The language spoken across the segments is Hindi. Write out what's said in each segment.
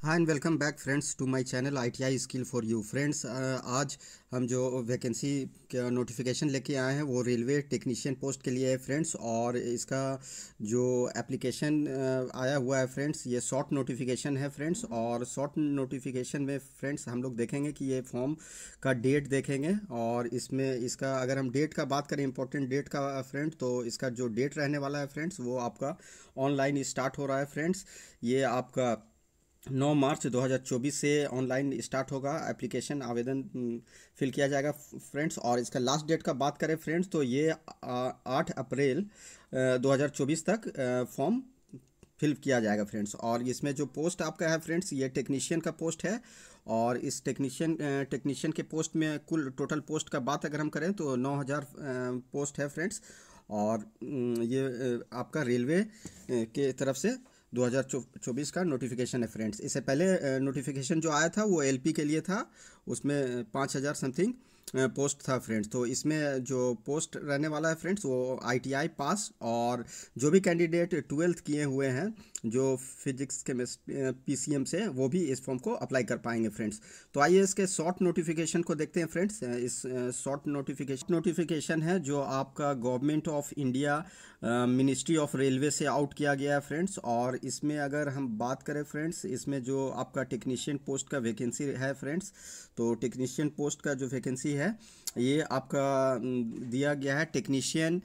Hi and welcome back friends to my channel I T I skill for you friends आज हम जो वैकेंसी का नोटिफिकेशन लेके आए हैं, वो रेलवे टेक्नीशियन पोस्ट के लिए है फ्रेंड्स और इसका जो एप्लीकेशन आया हुआ है फ्रेंड्स ये शॉर्ट नोटिफिकेशन है फ्रेंड्स और शॉर्ट नोटिफिकेशन में फ्रेंड्स हम लोग देखेंगे कि ये फॉर्म का डेट देखेंगे, और इसमें इसका, अगर हम डेट का बात करें इंपॉर्टेंट डेट का फ्रेंड तो इसका जो डेट रहने वाला है फ्रेंड्स वो आपका ऑनलाइन स्टार्ट हो रहा है फ्रेंड्स ये आपका 9 मार्च 2024 से ऑनलाइन स्टार्ट होगा। एप्लीकेशन आवेदन फिल किया जाएगा फ्रेंड्स। और इसका लास्ट डेट का बात करें फ्रेंड्स तो ये आठ अप्रैल 2024 तक फॉर्म फिल किया जाएगा फ्रेंड्स। और इसमें जो पोस्ट आपका है फ्रेंड्स, ये टेक्नीशियन का पोस्ट है। और इस टेक्नीशियन टेक्नीशियन के पोस्ट में कुल टोटल पोस्ट का बात अगर हम करें तो 9000 पोस्ट है फ्रेंड्स। और ये आपका रेलवे के तरफ़ से 2024 का नोटिफिकेशन है फ्रेंड्स इससे पहले नोटिफिकेशन जो आया था, वो एलपी के लिए था। उसमें पाँच हज़ार समथिंग पोस्ट था फ्रेंड्स तो इसमें जो पोस्ट रहने वाला है फ्रेंड्स वो आईटीआई पास और जो भी कैंडिडेट ट्वेल्थ किए हुए हैं, जो फिजिक्स के पीसीएम से, वो भी इस फॉर्म को अप्लाई कर पाएँगे फ्रेंड्स तो आइए इसके शॉर्ट नोटिफिकेशन को देखते हैं फ्रेंड्स इस शॉर्ट नोटिफिकेशन नोटिफिकेशन है जो आपका government of India ministry of railway से आउट किया गया है फ्रेंड्स और इसमें अगर हम बात करें फ्रेंड्स इसमें जो आपका टेक्नीशियन पोस्ट का वैकेंसी है फ्रेंड्स तो टेक्नीशियन पोस्ट का जो वैकेंसी है ये आपका दिया गया है टेक्नीशियन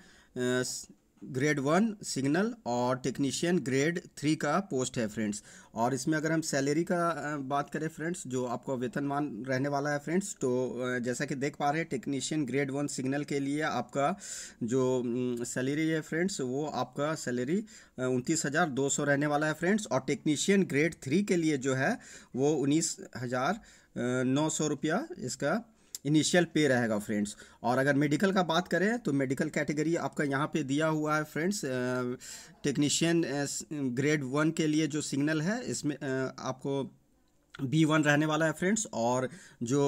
ग्रेड वन सिग्नल और टेक्नीशियन ग्रेड थ्री का पोस्ट है फ्रेंड्स और इसमें अगर हम सैलरी का बात करें फ्रेंड्स जो आपको वेतनमान रहने वाला है फ्रेंड्स तो जैसा कि देख पा रहे हैं टेक्नीशियन ग्रेड वन सिग्नल के लिए आपका जो सैलरी है फ्रेंड्स वो आपका सैलरी उनतीस हज़ार दो सौ रहने वाला है फ्रेंड्स और टेक्नीशियन ग्रेड थ्री के लिए जो है, वो उन्नीस हज़ार नौ सौ रुपया इसका इनिशियल पे रहेगा फ्रेंड्स और अगर मेडिकल का बात करें तो मेडिकल कैटेगरी आपका यहाँ पे दिया हुआ है फ्रेंड्स टेक्नीशियन ग्रेड वन के लिए जो सिग्नल है, इसमें आपको बी वन रहने वाला है फ्रेंड्स और जो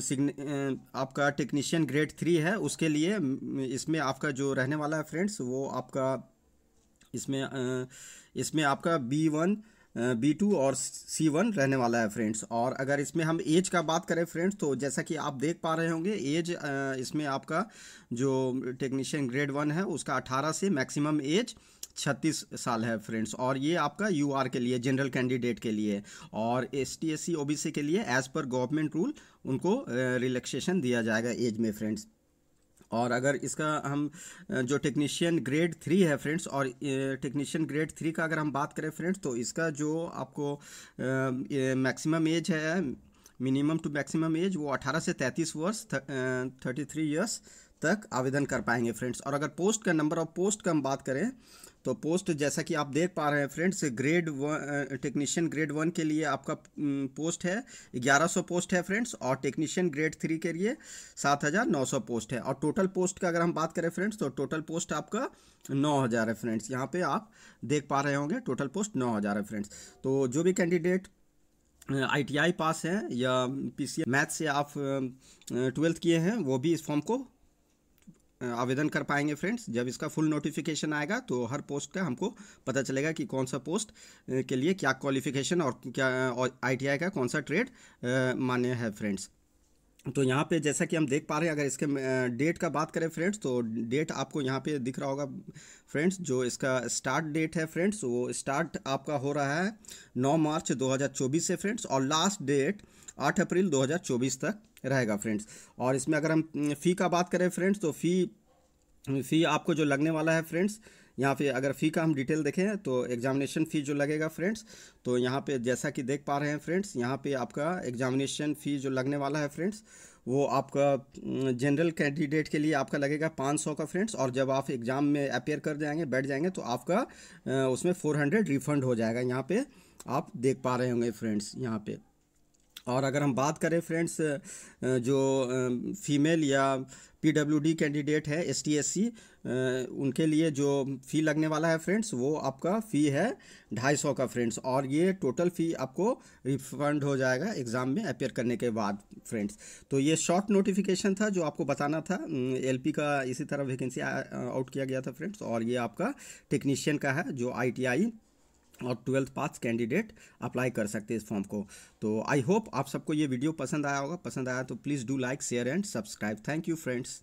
सिग्न आपका टेक्नीशियन ग्रेड थ्री है, उसके लिए इसमें आपका जो रहने वाला है फ्रेंड्स वो आपका, इसमें इसमें आपका बी वन बी टू और सी वन रहने वाला है फ्रेंड्स और अगर इसमें हम एज का बात करें फ्रेंड्स तो जैसा कि आप देख पा रहे होंगे एज इसमें आपका जो टेक्नीशियन ग्रेड वन है, उसका 18 से मैक्सिमम एज छत्तीस साल है फ्रेंड्स और ये आपका यू आर के लिए जनरल कैंडिडेट के लिए. और S T S C O B C के लिए एज़ पर गवर्नमेंट रूल उनको रिलैक्सेशन दिया जाएगा एज में फ्रेंड्स और अगर इसका हम जो टेक्नीशियन ग्रेड थ्री है फ्रेंड्स और टेक्नीशियन ग्रेड थ्री का अगर हम बात करें फ्रेंड्स तो इसका जो आपको मैक्सिमम एज है मिनिमम टू मैक्सिमम एज वो 18 से 33 वर्ष थर्टी थ्री ईयर्स तक आवेदन कर पाएँगे फ्रेंड्स और अगर पोस्ट का नंबर ऑफ़ पोस्ट का हम बात करें तो पोस्ट जैसा कि आप देख पा रहे हैं friends grade one technician grade one के लिए आपका पोस्ट है। 1100 पोस्ट है फ्रेंड्स और टेक्नीशियन ग्रेड थ्री के लिए 7900 पोस्ट है। और टोटल पोस्ट का अगर हम बात करें फ्रेंड्स तो टोटल पोस्ट आपका 9000 है फ्रेंड्स यहाँ पे आप देख पा रहे होंगे टोटल पोस्ट 9000 है फ्रेंड्स तो जो भी कैंडिडेट आईटीआई पास हैं या पी मैथ से आप ट्वेल्थ किए हैं, वो भी इस फॉर्म को आवेदन कर पाएँगे फ्रेंड्स। जब इसका फुल नोटिफिकेशन आएगा तो हर पोस्ट का हमको पता चलेगा कि कौन सा पोस्ट के लिए क्या क्वालिफिकेशन और क्या आईटीआई का कौन सा ट्रेड मान्य है फ्रेंड्स। तो यहाँ पे जैसा कि हम देख पा रहे हैं, अगर इसके डेट का बात करें फ्रेंड्स तो डेट आपको यहाँ पे दिख रहा होगा फ्रेंड्स, जो इसका स्टार्ट डेट है फ्रेंड्स, वो स्टार्ट आपका हो रहा है 9 मार्च 2024 से फ्रेंड्स, और लास्ट डेट 8 अप्रैल 2024 तक। रहेगा फ्रेंड्स और इसमें अगर हम फ़ी का बात करें फ्रेंड्स तो फ़ी फ़ी आपको जो लगने वाला है फ्रेंड्स यहाँ पे अगर फ़ी का हम डिटेल देखें तो एग्जामिनेशन फ़ी जो लगेगा फ्रेंड्स तो यहाँ पे जैसा कि देख पा रहे हैं फ्रेंड्स यहाँ पे आपका एग्जामिनेशन फ़ी जो लगने वाला है फ्रेंड्स वो आपका जनरल कैंडिडेट के लिए आपका लगेगा पाँच सौ का फ्रेंड्स और जब आप एग्ज़ाम में अपेयर कर जाएँगे, बैठ जाएँगे तो आपका उसमें फोर हंड्रेड रिफ़ंड हो जाएगा, यहाँ पे आप देख पा रहे होंगे फ्रेंड्स यहाँ पे। और अगर हम बात करें फ्रेंड्स जो फीमेल या पीडब्ल्यूडी कैंडिडेट है एस टी उनके लिए जो फ़ी लगने वाला है फ्रेंड्स, वो आपका फ़ी है ढाई सौ का फ्रेंड्स। और ये टोटल फ़ी आपको रिफंड हो जाएगा एग्ज़ाम में अपेयर करने के बाद फ्रेंड्स। तो ये शॉर्ट नोटिफिकेशन था जो आपको बताना था। एलपी का इसी तरह वैकेंसी आउट किया गया था फ्रेंड्स। और ये आपका टेक्नीशियन का है, जो आईटीआई और ट्वेल्थ पास कैंडिडेट अप्लाई कर सकते हैं इस फॉर्म को। तो आई होप आप सबको ये वीडियो पसंद आया होगा। पसंद आया तो please do like, share and subscribe. Thank you friends.